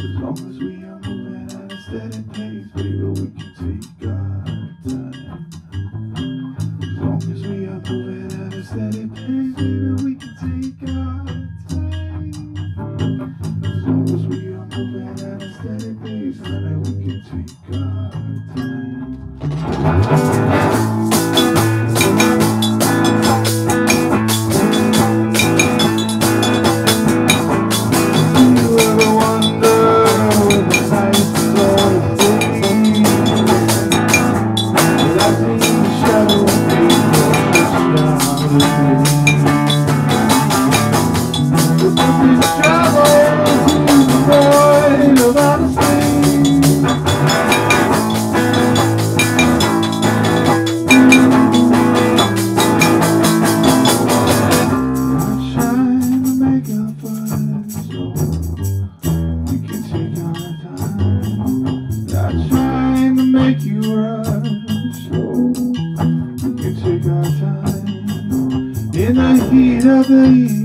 As long as we are moving at a steady pace, baby, we can take make you rush. Oh, we can take our time in the heat of the evening.